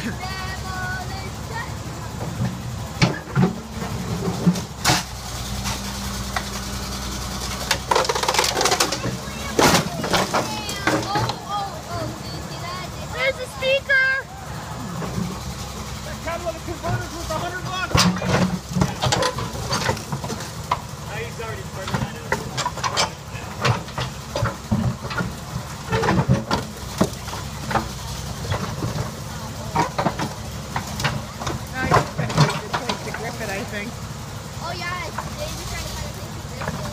There's a speaker! That catalytic converter's worth 100 bucks! Oh yeah, Dave just trying to find a place to live.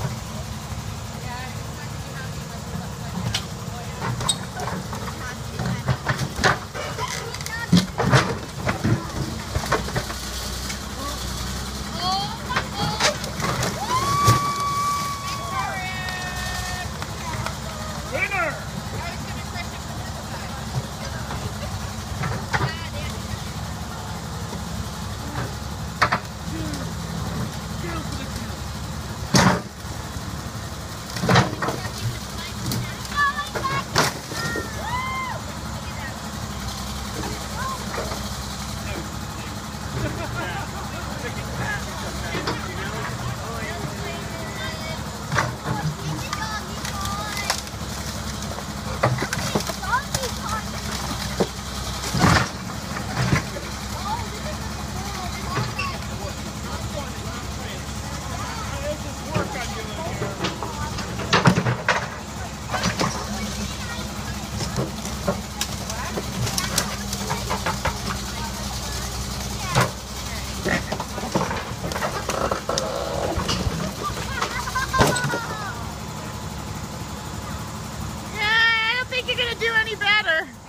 think you're gonna do any better.